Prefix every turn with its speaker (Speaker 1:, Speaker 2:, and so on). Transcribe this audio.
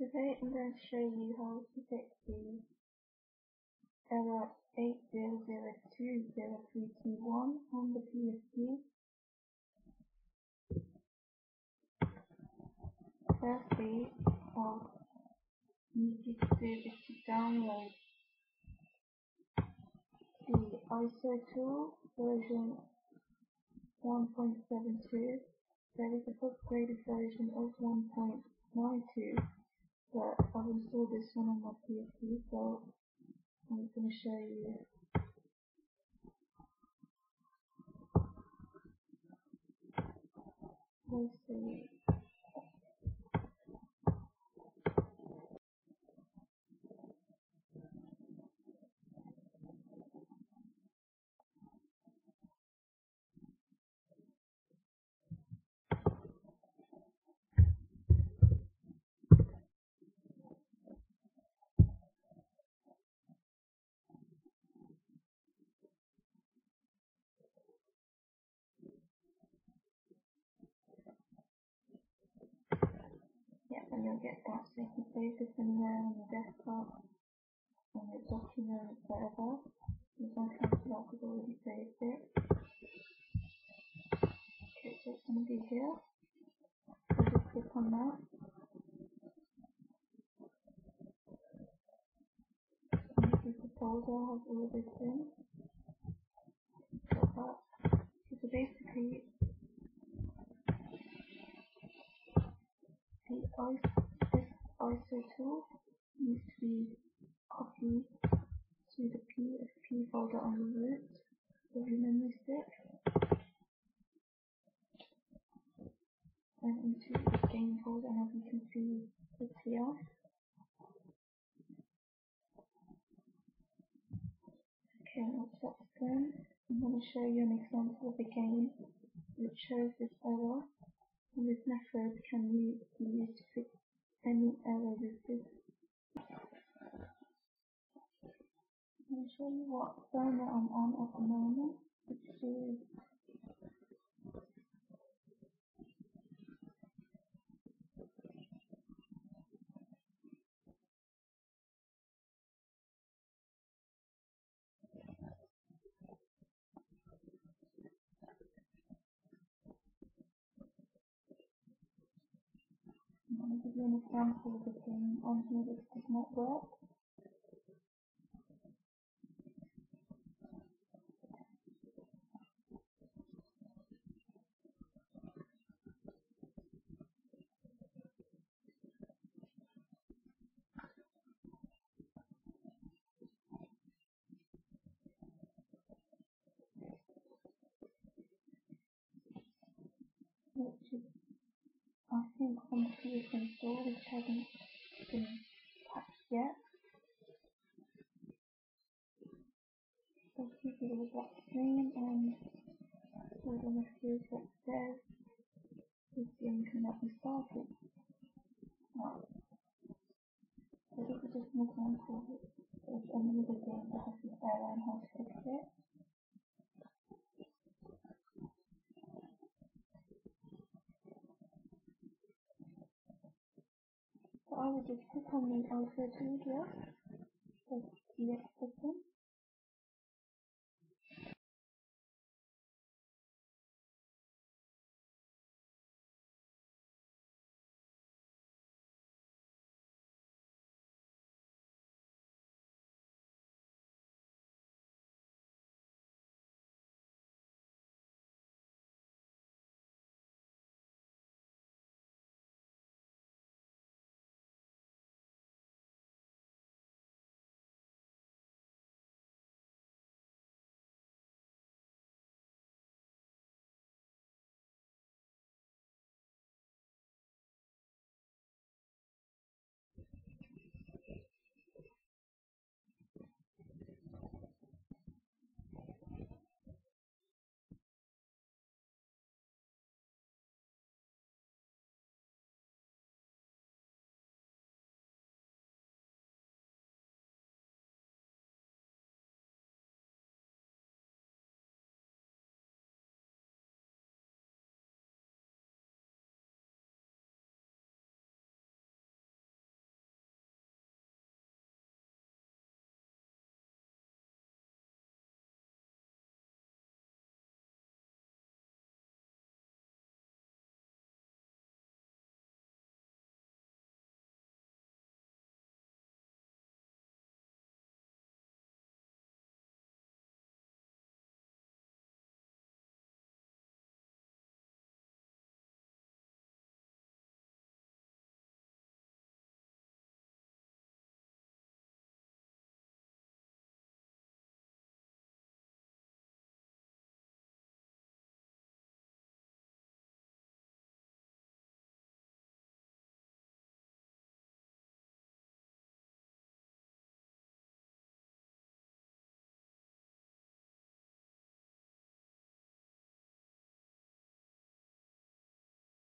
Speaker 1: Today I'm going to show you how to fix the error 80020321 on the PSP. Firstly, I'll need to do is to download the ISO tool version 1.72. There is a upgraded version of 1.92 but I've installed this one on my PSP, so I'm going to show you Let's see. You'll get that so you can save this anywhere on your desktop, on your document, whatever. You don't have to like I've already saved it. Okay, so it's going to be here. So just click on that. And this is the folder has all of this in. Got that. So basically the ISO tool needs to be copied to the PSP folder on the root your memory stick and into the game folder and as you can see it's here. Okay, that's done, I'm going to show you an example of a game which shows this error. And this method can be used to fix any error listed. I'll show you what firmware I'm on at the moment, I'm give you an example of the thing on here that does not work. Which hasn't been patched yet. So it with that screen and going to see what says is the engine that we started. So this is just an example of another game that has this error and how to I will just click on the alpha tool here, the select button,